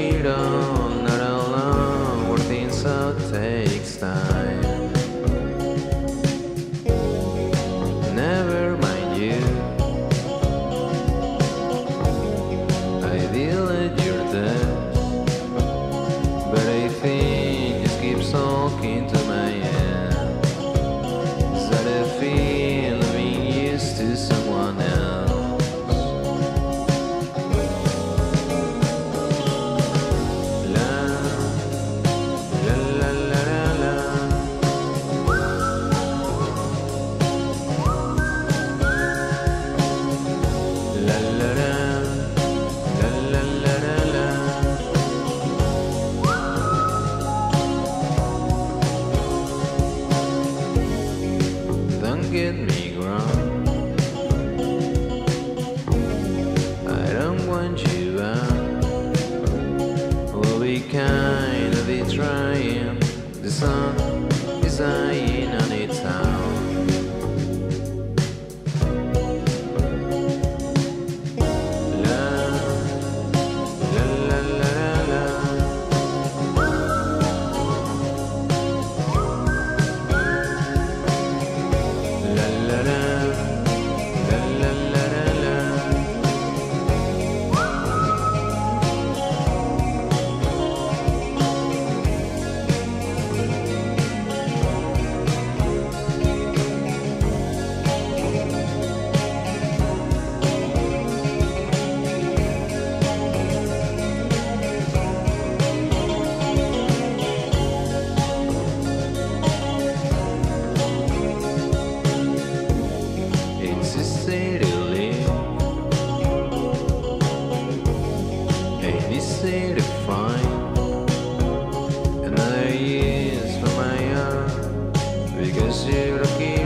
the on, not alone. Where things out takes time. Never mind you. I deal at your death. But I think it keeps talking to get me wrong. I don't want you out. We'll be kind of trying. The sun And easy to find. Another for my own because you're on